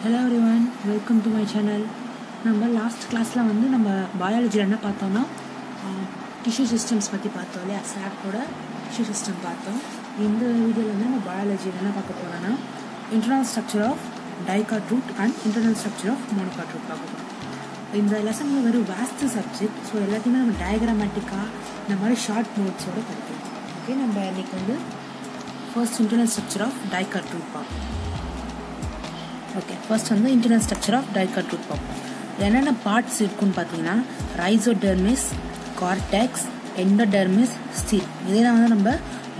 Hello everyone welcome to my channel நம்ம last கிளாஸில் வந்து நம்ம பயாலஜியில் என்ன பார்த்தோம்னா டிஷ்யூ சிஸ்டம்ஸ் பற்றி பார்த்தோம் இல்லையா? சாப்போட டிஷ்யூ சிஸ்டம் பார்த்தோம். இந்த வீடியோவில் வந்து நம்ம பயாலஜியில் என்ன பார்க்க போகிறோன்னா internal structure of dicot root and internal structure of monocot root பார்க்க போகிறோம் இந்த லெசனில் வெறும் வேஸ்ட் சப்ஜெக்ட் ஸோ எல்லாத்தையுமே நம்ம டயக்ராமேட்டிக்காக இந்த மாதிரி ஷார்ட் நோட்ஸோடு படிக்கலாம். ஓகே நம்ம இன்றைக்கி வந்து first internal structure of dicot root பார்ப்போம். ஓகே ஃபர்ஸ்ட் வந்து internal structure of dicot root பார்ப்போம் என்னென்ன பார்ட்ஸ் இருக்குன்னு பார்த்தீங்கன்னா ரைசோடெர்மிஸ் கார்டெக்ஸ் எண்டோடெர்மிஸ் ஸ்டீல் இதே தான் வந்து நம்ம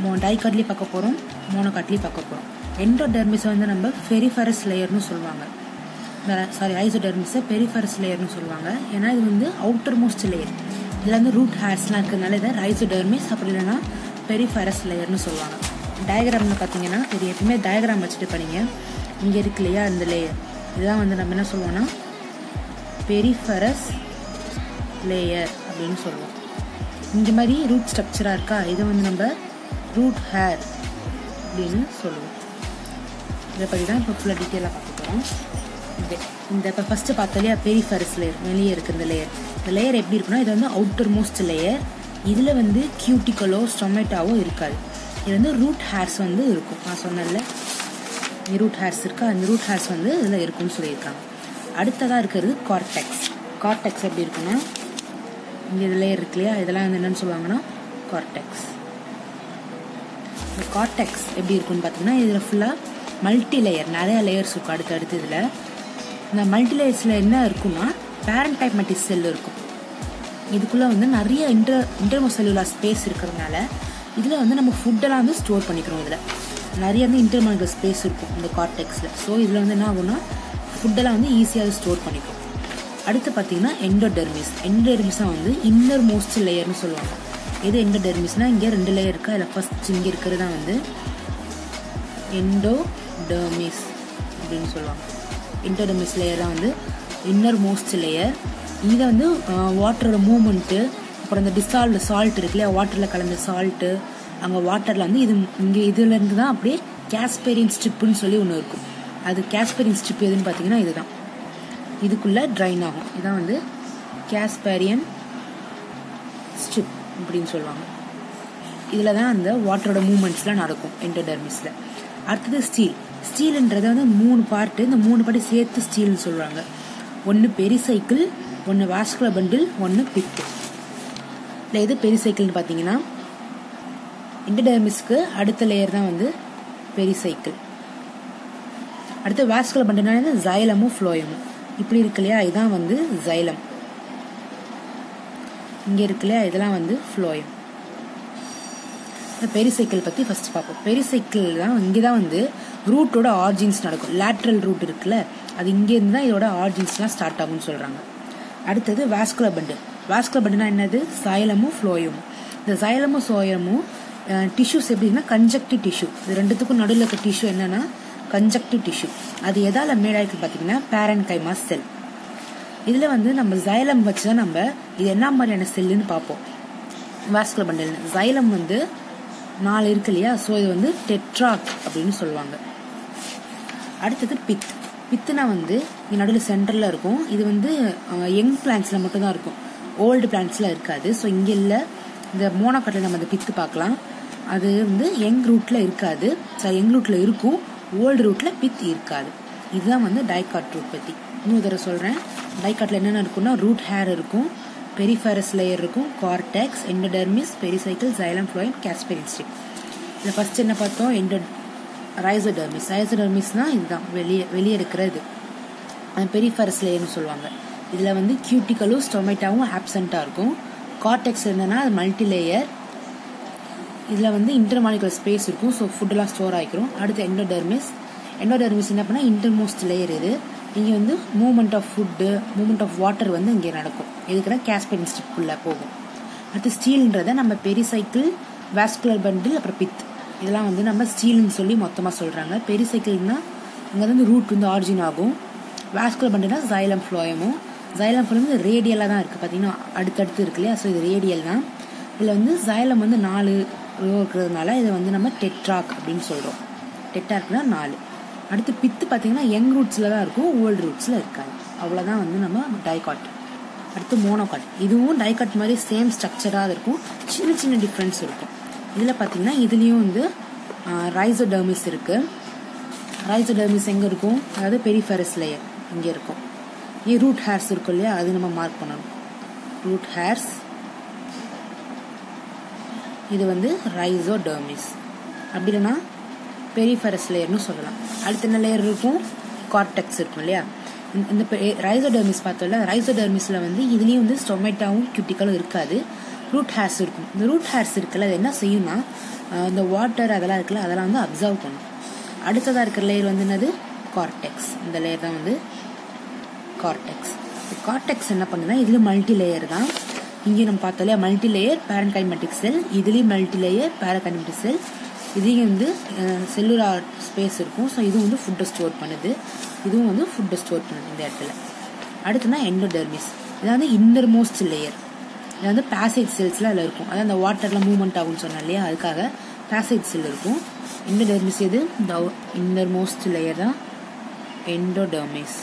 மோ டைகாட்லேயும் பார்க்க போகிறோம் மோனோகாட்லேயும் பார்க்க போகிறோம் எண்டோடெர்மிஸை வந்து நம்ம ஃபெரிஃபரஸ் லேயர்னு சொல்லுவாங்க. சாரி ஐசோடெர்மிஸை பெரிஃபரஸ் லேயர்னு சொல்லுவாங்க. ஏன்னா இது வந்து அவுட்டர் மோஸ்ட் லேயர் இதில் வந்து ரூட் ஹேர்ஸ்லாம் இருக்கிறதுனால இதை ரைசோடெர்மிஸ் அப்படி இல்லைன்னா பெரிஃபரஸ் லேயர்னு சொல்லுவாங்க. டயக்ராமில் பார்த்தீங்கன்னா இது எப்பவுமே டயக்ராம் வச்சுட்டு படிங்க. இங்கே இருக்கு இல்லையா இந்த லேயர் இதுதான் வந்து நம்ம என்ன சொல்லுவோம்னா பெரிஃபரஸ் லேயர் அப்படின்னு சொல்லுவோம். இந்த மாதிரி ரூட் ஸ்ட்ரக்சராக இருக்கா இதை வந்து நம்ம ரூட் ஹேர் அப்படின்னு சொல்லுவோம். இதை பற்றி தான் இப்போ ஃபுல்லாக டீட்டெயிலாக பார்க்க போகிறோம் இது இந்த இப்போ ஃபஸ்ட்டு பார்த்த இல்லையா பெரிஃபரஸ் லேயர் வெளியே இருக்குது இந்த லேயர் இந்த லேயர் எப்படி இருக்குன்னா இது வந்து அவுட்டர் மோஸ்ட் லேயர் இதில் வந்து கியூட்டிக்கலோ ஸ்டொமேட்டோவோ இருக்காது. இது வந்து ரூட் ஹேர்ஸ் வந்து இருக்கும். நான் சொன்னேன்ல ரூட் ஹேர்ஸ் இருக்குது அந்த ரூட் ஹேர்ஸ் வந்து இதில் இருக்கும்னு சொல்லியிருக்காங்க. அடுத்ததாக இருக்கிறது கார்டெக்ஸ் கார்டெக்ஸ் எப்படி இருக்குன்னா இங்கே இதில் இருக்கு இல்லையா? இதெல்லாம் வந்து என்னன்னு சொல்லுவாங்கன்னா கார்டெக்ஸ் இந்த கார்டெக்ஸ் எப்படி இருக்குன்னு பார்த்தீங்கன்னா இதில் ஃபுல்லாக மல்டி லேயர் நிறைய லேயர்ஸ் இருக்கும் அடுத்தடுத்து இதில். இந்த மல்டி லேயர்ஸில் என்ன இருக்குன்னா பேரண்ட் டைப் மட்டி செல் இருக்கும். இதுக்குள்ளே வந்து நிறைய இன்டர் இன்டர்மோசெல்லுலார் ஸ்பேஸ் இருக்கிறதுனால இதில் வந்து நம்ம ஃபுட்டெல்லாம் வந்து ஸ்டோர் பண்ணிக்கிறோம் இதில். நிறைய வந்து இன்டர்மானிக்கல் ஸ்பேஸ் இருக்கும் இந்த கார்டெக்ஸில் ஸோ இதில் வந்து என்ன ஆகும்னா ஃபுட்டெல்லாம் வந்து ஈஸியாக ஸ்டோர் பண்ணிக்கும். அடுத்து பார்த்தீங்கன்னா எண்டோடெர்மிஸ் எண்டோடெர்மிஸாக வந்து இன்னர் மோஸ்ட் லேயர்னு சொல்லுவாங்க. எது எண்டோடெர்மிஸ்னால் இங்கே ரெண்டு லேயர் இருக்கா? அதில் ஃபஸ்ட் இங்கே இருக்கிறது தான் வந்து எண்டோடெர்மிஸ் அப்படின்னு சொல்லுவாங்க. எண்டோடெர்மிஸ் லேயர் தான் வந்து இன்னர் மோஸ்ட் லேயர் இதை வந்து வாட்டரோட மூமெண்ட்டு அப்புறம் இந்த டிசால்வ்டு சால்ட் இருக்கு இல்லையா? வாட்டரில் கலந்த சால்ட்டு அங்கே வாட்டரில் வந்து இது இங்கே இதுலேருந்து தான் அப்படியே கேஸ்பெரியன் ஸ்ட்ரிப்புன்னு சொல்லி ஒன்று இருக்கும். அது கேஸ்பெரியன் ஸ்ட்ரிப் எதுன்னு பார்த்தீங்கன்னா இதுதான். இதுக்குள்ளே ட்ரைன் ஆகும். இதான் வந்து கேஸ்பேரியன் ஸ்ட்ரிப் அப்படின்னு சொல்லுவாங்க. இதில் தான் அந்த வாட்டரோட மூமெண்ட்ஸ்லாம் நடக்கும் என்டர்டர்மிஸில் அடுத்தது ஸ்டீல் ஸ்டீலுன்றது வந்து மூணு பார்ட்டு இந்த மூணு பார்ட்டு சேர்த்து ஸ்டீல்னு சொல்கிறாங்க ஒன்று பெரிசைக்கிள் ஒன்று வாஸ்குலர் பண்டில் ஒன்று பித்து இல்லை எது பெரிசைக்கிள்னு பார்த்தீங்கன்னா இன்டர்டர்மிஸ்க்கு அடுத்த லேயர் தான் வந்து பெரிசைக்கிள் அடுத்து வாஸ்குலர் பண்டில்னா ஜைலமும் ஃப்ளோயமும் இப்படி இருக்கு இல்லையா? இதுதான் வந்து ஜைலம் இங்கே இருக்கு இல்லையா? இதெல்லாம் வந்து ஃப்ளோயம் பெரிசைக்கிள் பற்றி ஃபஸ்ட் பார்ப்போம். பெரிசைக்கிள் தான் இங்கே தான் வந்து ரூட்டோட ஆர்ஜின்ஸ் நடக்கும். லேட்ரல் ரூட் இருக்குல்ல அது இங்கேருந்து தான் இதோட ஆர்ஜின்ஸ்லாம் ஸ்டார்ட் ஆகும்னு சொல்கிறாங்க அடுத்தது வாஸ்குலர் பண்டு வாஸ்குலர் பண்டுனா என்னது? சைலமும் ஃப்ளோயமும் இந்த சைலமும் சோயமும் டிஷ்யூஸ் எப்படின்னா கன்ஜக்டிவ் டிஷ்யூ இது ரெண்டுத்துக்கும் நடுவில் இருக்க டிஷ்யூ என்னன்னா கன்ஜக்டிவ் டிஷ்யூ அது எதால் மேடாயிருக்கு பார்த்தீங்கன்னா பேரன் கைமா செல் இதில் வந்து நம்ம ஜைலம் வச்சு தான் நம்ம இது என்ன மாதிரியான செல்லுன்னு பார்ப்போம். வாஸ்குலர் பண்டல் ஜைலம் வந்து நாலு இருக்கு இல்லையா? ஸோ இது வந்து டெட்ராக் அப்படின்னு சொல்லுவாங்க. அடுத்தது பித் பித்துனா வந்து இங்கே நடுவில் சென்டரில் இருக்கும். இது வந்து யங் பிளான்ஸில் மட்டும்தான் இருக்கும். ஓல்டு பிளான்ஸில் இருக்காது. ஸோ இங்கே இல்லை. இந்த மோனோக்காட்டில் நம்ம அந்த பித்து பார்க்கலாம். அது வந்து யங் ரூட்டில் இருக்காது. யங் ரூட்டில் இருக்கும். ஓல்டு ரூட்டில் பித் இருக்காது. இதுதான் வந்து டைகாட் ரூட் பற்றி இன்னும் தடவை சொல்கிறேன் டைகாட்டில் என்னென்ன இருக்குன்னா ரூட் ஹேர் இருக்கும் பெரிஃபரஸ் லேயர் இருக்கும் cortex endodermis pericycle xylem phloem casparian strip இதில் ஃபஸ்ட் என்ன பார்த்தோம்? எண்டோ ரைசோடெர்மிஸ் ரைசோடெர்மிஸ்னால் இதுதான். வெளியே வெளியே இருக்கிறது பெரிஃபரஸ் லேயர்னு சொல்லுவாங்க. இதில் வந்து கியூட்டிக்கலும் ஸ்டொமேட்டாவும் ஆப்சண்ட்டாக இருக்கும். கார்டெக்ஸ் இருந்ததுன்னா அது மல்டி லேயர் இதில் வந்து இன்டர்மாலிகுலர் ஸ்பேஸ் இருக்கும். ஸோ ஃபுட்டெல்லாம் ஸ்டோர் ஆகிக்கிறோம் அடுத்து எண்டோடெர்மிஸ் எண்டோடெர்மிஸ் என்ன பண்ணால் இன்டர்மோஸ்ட் லேயர் இது. இங்கே வந்து movement of food movement of water வந்து இங்கே நடக்கும். எதுக்குன்னா கேஸ்பெரின் ஸ்டிப்புள்ளே போகும். அடுத்து ஸ்டீல்ன்றதை நம்ம பெரிசைக்கிள் வேஸ்குலர் பண்டில் அப்புறம் பித் இதெல்லாம் வந்து நம்ம ஸ்டீல்னு சொல்லி மொத்தமாக சொல்கிறாங்க பெரிசைக்கிள்னால் இங்கே வந்து ரூட் வந்து ஆரிஜின் ஆகும். வேஸ்குலர் பண்டுனா ஜைலம் ஃப்ளோயமும் ஜைலம் ஃப்ளோயம் வந்து ரேடியலாக தான் இருக்குது பார்த்தீங்கன்னா அடுத்தடுத்து இருக்கு இல்லையா? ஸோ இது ரேடியல் தான். இதில் வந்து ஜைலம் வந்து நாலு இருக்கிறதுனால இதை வந்து நம்ம டெட்ராக் அப்படின்னு சொல்கிறோம் டெட்ராக்னா நாலு. அடுத்து பித்து பார்த்தீங்கன்னா யங் ரூட்ஸில் தான் இருக்கும் ஓல்டு ரூட்ஸில் இருக்காது. அவ்வளோதான் வந்து நம்ம டைகாட். அடுத்து மோனோகாட். இதுவும் டைகாட் மாதிரி சேம் ஸ்ட்ரக்சராக இருக்கும். சின்ன சின்ன டிஃப்ரென்ஸ் இருக்கும். இதில் பார்த்தீங்கன்னா இதுலேயும் வந்து ரைசோடர்மிஸ் இருக்குது ரைசோடர்மிஸ் எங்கே இருக்கும்? அதாவது பெரிஃபெரஸ் லேயர் இங்கே இருக்கும். ஏ ரூட் ஹேர்ஸ் இருக்கும் இல்லையா? அது நம்ம மார்க் பண்ணணும். ரூட் ஹேர்ஸ் இது வந்து ரைசோடர்மிஸ் அப்படி இல்லைன்னா பெரிஃபரஸ் லேயர்னு சொல்லலாம். அடுத்த என்ன லேயர் இருக்கும்? கார்டெக்ஸ் இருக்கும் இல்லையா? இந்த ரைசோடர்மிஸ் பார்த்தோம்ல ரைசோடர்மிஸில் வந்து இதுலேயும் வந்து ஸ்டொமேட்டாவும் கியூட்டிக்கலும் இருக்காது. ரூட் ஹேர்ஸ் இருக்கும். இந்த ரூட் ஹேர்ஸ் இருக்குல்ல அது என்ன செய்யும்னா இந்த வாட்டர் அதெல்லாம் இருக்குல்ல அதெல்லாம் வந்து அப்சர்வ் பண்ணும். அடுத்ததாக இருக்கிற லேயர் வந்து என்னது? கார்டெக்ஸ் இந்த லேயர் தான் வந்து கார்டெக்ஸ் கார்டெக்ஸ் என்ன பண்ணுதுன்னா இதில் மல்டி லேயர் தான் இங்கே நம்ம பார்த்தோம் இல்லையா மல்டி லேயர் பேரன்கைமெட்டிக் செல் இதுலேயும் மல்டி லேயர் பேரகைமெட்டிக் செல் இதையும் வந்து செல்லுலார் ஸ்பேஸ் இருக்கும். ஸோ இதுவும் வந்து ஃபுட்டை ஸ்டோர் பண்ணுது. இதுவும் வந்து ஃபுட்டை ஸ்டோர் பண்ணுது இந்த இடத்துல. அடுத்துனா எண்டோடெர்மிஸ் இதாவது இன்னர் மோஸ்ட் லேயர் இது வந்து பேசேஜ் செல்ஸ்லாம் அதில் இருக்கும். அதாவது அந்த வாட்டரில் மூவ்மெண்ட் ஆகும்னு சொன்னேன் இல்லையா? அதுக்காக பேசேஜ் செல் இருக்கும். எண்டோடெர்மிஸ் எது? இந்த இன்னர் மோஸ்ட் லேயர் தான் எண்டோடெர்மிஸ்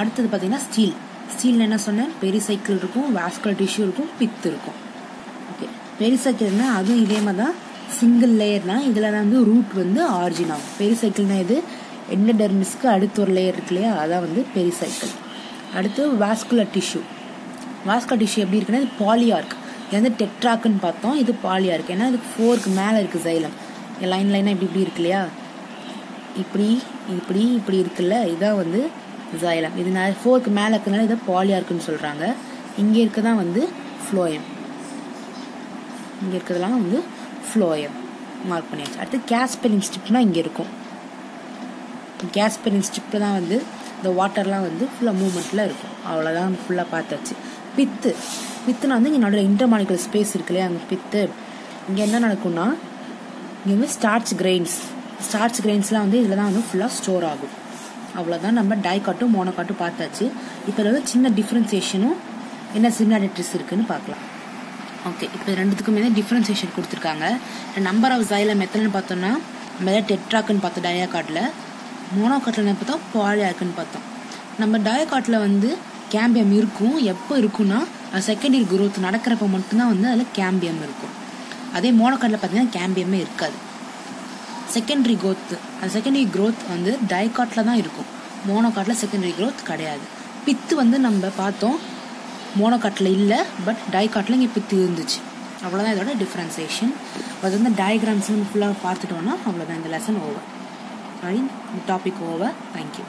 அடுத்தது பார்த்தீங்கன்னா ஸ்டீல் சீனில் என்ன சொன்னேன்? பெரிசைக்கிள் இருக்கும் வாஸ்குலர் டிஷ்யூ இருக்கும் பித்து இருக்கும். ஓகே பெரிசைக்கிள்னா அதுவும் இதே மாதிரி தான் சிங்கிள் லேயர்னா இதில் தான் வந்து ரூட் வந்து ஆரிஜின் ஆகும். பெரிசைக்கிள்னா இது எண்டோடெர்மிஸ்க்கு அடுத்த ஒரு லேயர் இருக்கு இல்லையா? அதான் வந்து பெரிசைக்கிள். அடுத்து வாஸ்குலர் டிஷ்யூ வாஸ்குலர் டிஷ்யூ எப்படி இருக்குன்னா இது பாலியார்க் இது வந்து டெட்ராக்குன்னு பார்த்தோம். இது பாலியார்க் ஏன்னா இதுக்கு ஃபோருக்கு மேலே இருக்குது சைலம் லைன் லைனாக இப்படி இப்படி இருக்கு இல்லையா? இப்படி இப்படி இப்படி இருக்குல்ல? இதான் வந்து ஜைலம் இது நான் ஃபோருக்கு மேலே இருக்கிறதுனால இதை பாலியார்க்குன்னு சொல்கிறாங்க இங்கே இருக்க தான் வந்து ஃப்ளோயம் இங்கே இருக்கிறதுலாம் வந்து ஃப்ளோயம் மார்க் பண்ணியாச்சு. அடுத்து கேஸ்பெரின் ஸ்ட்ரிப்னா இங்கே இருக்கும். கேஸ்பெரின் ஸ்டிப்பு தான் வந்து இந்த வாட்டர்லாம் வந்து ஃபுல்லாக மூவ்மெண்ட்டில் இருக்கும். அவ்வளோதான் ஃபுல்லாக பார்த்தாச்சு. பித்து. பித்துனா வந்து இங்கே நடுவில் இன்டர்மாலிகுலர் ஸ்பேஸ் இருக்கு இல்லையா அங்கே பித்து. இங்கே என்ன நடக்கும்னா இங்கே வந்து ஸ்டார்ச் கிரெயின்ஸ் ஸ்டார்ச் கிரெயின்ஸ்லாம் வந்து இதில் தான் வந்து ஃபுல்லாக ஸ்டோர் ஆகும். அவ்வளோதான் நம்ம டைகாட்டும் மோனோகாட்டும் பார்த்தாச்சு. இப்போ வந்து சின்ன டிஃப்ரென்சியேஷனும் என்ன சிமிலாரிட்டிஸ் இருக்குதுன்னு பார்க்கலாம். ஓகே இப்போ ரெண்டுத்துக்குமே டிஃப்ரென்சியேஷன் கொடுத்துருக்காங்க. நம்பர் ஆஃப் ஜைலம் எத்தனைன்னு பார்த்தோம்னா நம்ம டெட்ராக்குன்னு பார்த்தோம் டயாகாட்டில் மோனோகாட்டில் என்ன பார்த்தோம்? பாலியாக்குன்னு பார்த்தோம். நம்ம டயகாட்டில் வந்து கேம்பியம் இருக்கும். எப்போ இருக்குன்னா இயர் குரோத் நடக்கிறப்ப மட்டும்தான் வந்து அதில் கேம்பியம் இருக்கும். அதே மோனோகாட்டில் பார்த்தீங்கன்னா கேம்பியமே இருக்காது. செகண்டரி க்ரோத் அந்த செகண்டரி க்ரோத் வந்து டைகாட்டில் தான் இருக்கும். மோனோகாட்டில் செகண்டரி க்ரோத் கிடையாது. பித்து வந்து நம்ம பார்த்தோம் மோனோகாட்டில் இல்லை பட் டைகாட்டில் இங்கே பித்து இருந்துச்சு. அவ்வளோதான் இதோட டிஃப்ரென்சேஷன் அது வந்து டயக்ராம்ஸ் ஃபுல்லாக பார்த்துட்டோன்னா அவ்வளோதான் இந்த lesson over right topic over thank you